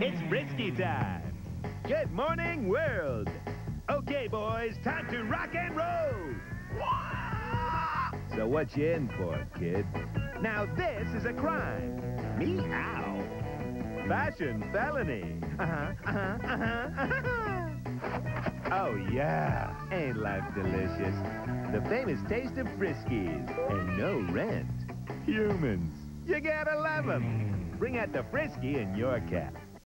It's Frisky time. Good morning, world. Okay, boys, time to rock and roll. So what you in for, kid? Now this is a crime. Meow. Fashion felony. Uh-huh, uh-huh, uh-huh, uh-huh. Oh, yeah. Ain't life delicious? The famous taste of Friskies and no rent. Humans. You gotta love them. Bring out the Frisky in your cat.